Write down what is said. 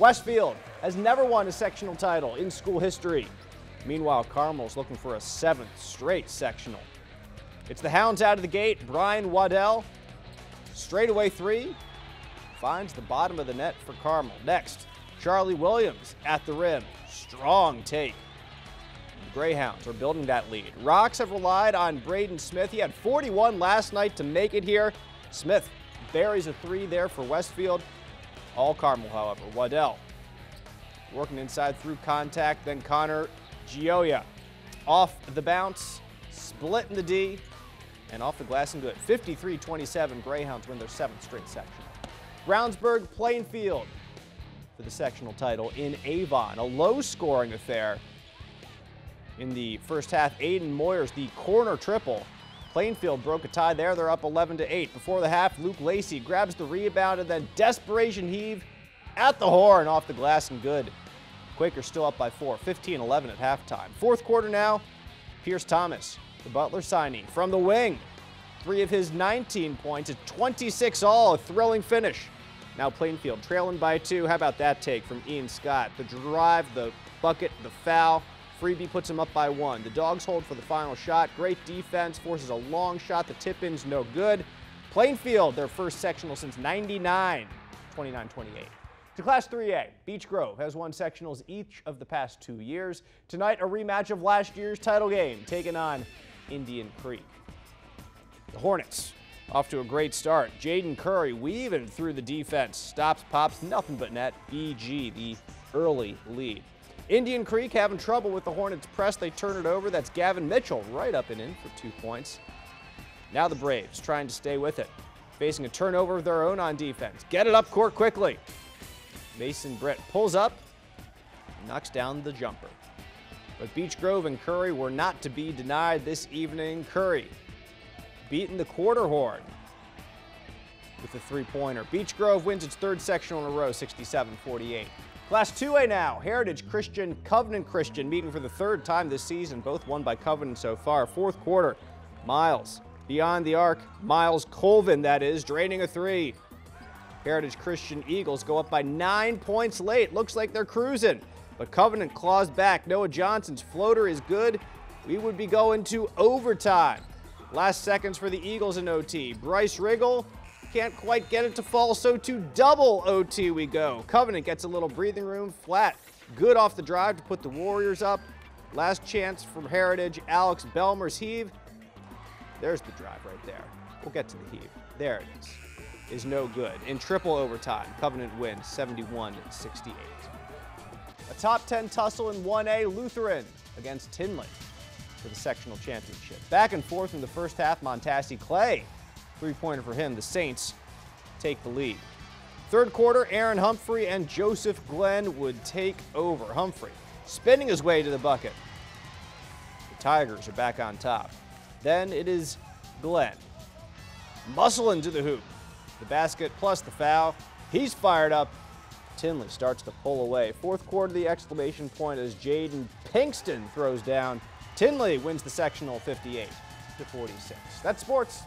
Westfield has never won a sectional title in school history. Meanwhile, Carmel's looking for a seventh straight sectional. It's the Hounds out of the gate. Brian Waddell, straightaway three, finds the bottom of the net for Carmel. Next, Charlie Williams at the rim. Strong take. The Greyhounds are building that lead. Rocks have relied on Braden Smith. He had 41 last night to make it here. Smith buries a three there for Westfield. All Carmel, however. Waddell working inside through contact. Then Connor Gioia off the bounce, split in the D, and off the glass and good. 53-27, Greyhounds win their seventh straight sectional. Brownsburg Plainfield for the sectional title in Avon. A low-scoring affair in the first half. Aiden Moyers, the corner triple. Plainfield broke a tie there. They're up 11 to 8. Before the half, Luke Lacey grabs the rebound and then desperation heave at the horn off the glass and good. Quakers still up by four, 15-11 at halftime. Fourth quarter now, Pierce Thomas, the Butler signing from the wing. Three of his 19 points, a 26 all, a thrilling finish. Now Plainfield trailing by two. How about that take from Ian Scott? The drive, the bucket, the foul. Freebie puts him up by one. The Dogs hold for the final shot. Great defense, forces a long shot. The tip-in's no good. Plainfield, their first sectional since 99, 29-28. To Class 3A, Beech Grove has won sectionals each of the past two years. Tonight, a rematch of last year's title game, taking on Indian Creek. The Hornets off to a great start. Jaden Curry weaving through the defense. Stops, pops, nothing but net. BG, the early lead. Indian Creek having trouble with the Hornets press. They turn it over. That's Gavin Mitchell right up and in for two points. Now the Braves trying to stay with it. Facing a turnover of their own on defense. Get it up court quickly. Mason Britt pulls up, knocks down the jumper. But Beech Grove and Curry were not to be denied this evening. Curry beating the quarter horn with a three-pointer. Beech Grove wins its third sectional in a row, 67-48. Class 2A now, Heritage Christian, Covenant Christian meeting for the third time this season, both won by Covenant so far. Fourth quarter, Miles beyond the arc, Miles Colvin, that is, draining a three. Heritage Christian Eagles go up by nine points late. Looks like they're cruising, but Covenant claws back. Noah Johnson's floater is good. We would be going to overtime. Last seconds for the Eagles in OT. Bryce Riggle can't quite get it to fall, so to double OT we go. Covenant gets a little breathing room, flat. Good off the drive to put the Warriors up. Last chance from Heritage, Alex Belmer's heave. There's the drive right there. We'll get to the heave. There it is. Is no good. In triple overtime, Covenant wins 71-68. A top 10 tussle in 1A Lutheran against Tindley for the sectional championship. Back and forth in the first half, Montasi Clay Three-pointer for him. The Saints take the lead. Third quarter, Aaron Humphrey and Joseph Glenn would take over. Humphrey spinning his way to the bucket. The Tigers are back on top. Then it is Glenn. Muscling to the hoop. The basket plus the foul. He's fired up. Tindley starts to pull away. Fourth quarter, the exclamation point as Jaden Pinkston throws down. Tindley wins the sectional 58 to 46. That's sports.